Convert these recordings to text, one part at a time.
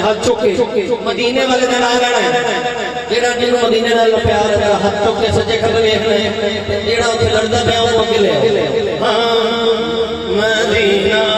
ہاتھ چکے مدینے والے دن آ رہا ہے جیڑا جن مدینے نال پیار ہے، ہاتھ چکے سجے کھبے ویکھ لے جیڑا اوتھے لڑدا پیا او اگے لے ہاں۔ مدینہ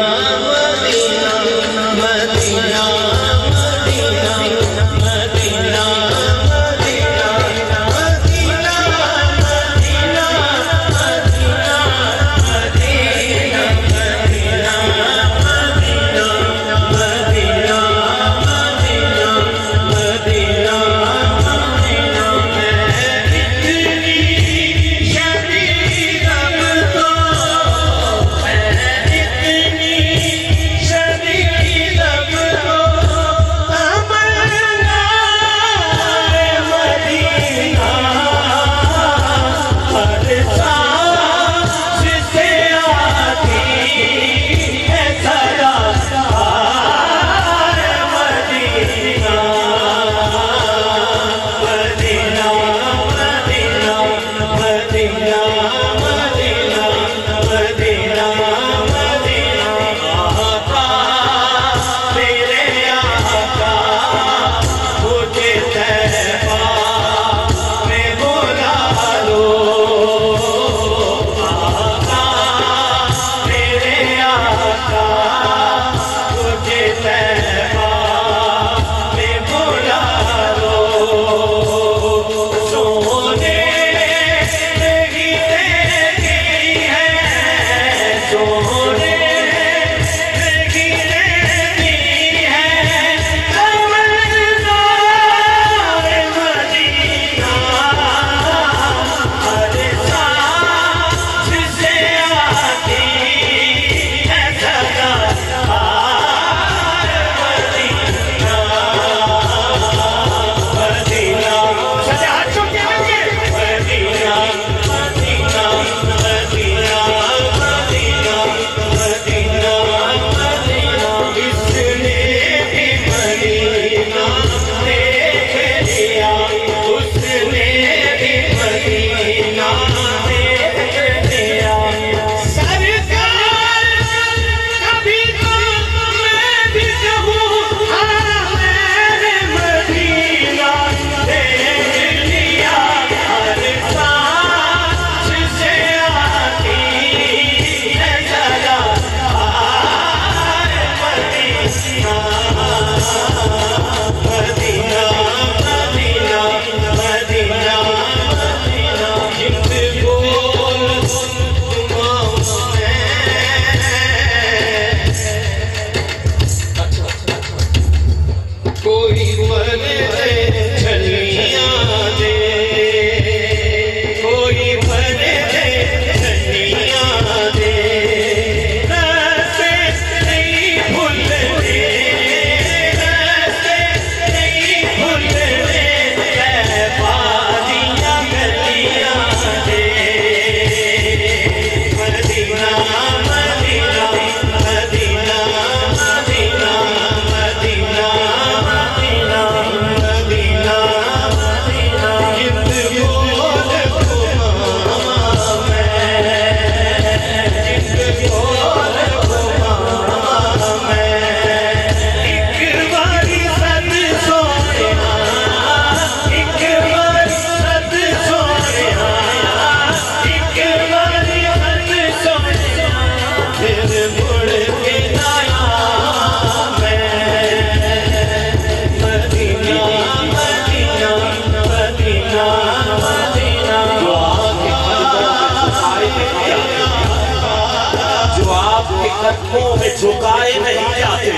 قدموں میں جھکائے نہیں جاتے۔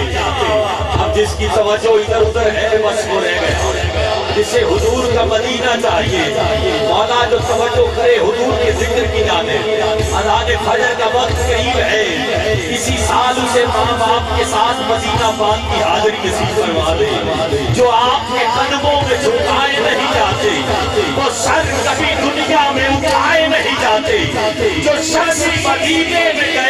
اب جس کی توجہ ادھر ادھر ہے، بس وہ رہ گیا جسے حضور کا مدینہ چاہیے، مولا جو توجہ کرے، حضور کے ذکر کی جانے۔ اذان فجر کا وقت قریب ہے۔ اسی سال اسے ماں باپ کے ساتھ مدینہ پاک کی حاضری نصیب فرما دے۔ جو آپ کے قدموں میں جھکائے نہیں جاتے، وہ سر کبھی دنیا میں اٹھائے نہیں جاتے۔ جو شخص مدینے میں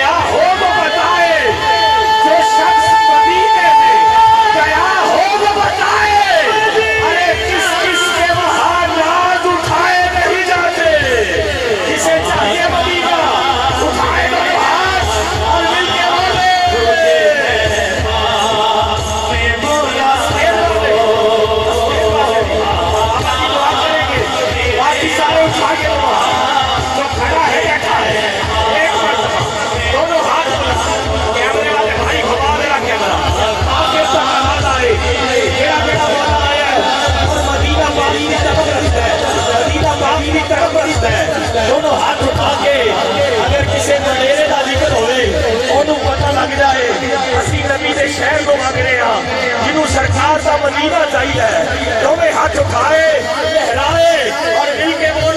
ہے۔ دونوں ہاتھ اٹھا کے اگر کسی مڈیرے کا ذکر ہوئے انہوں پتہ لگ جائے، اسی نبی دے شہر کو مانگ رہے ہیں جنہوں سرکار کا مدینہ چاہیے دونوں ہاتھ اٹھائے، لہرائے اور مل کے بولے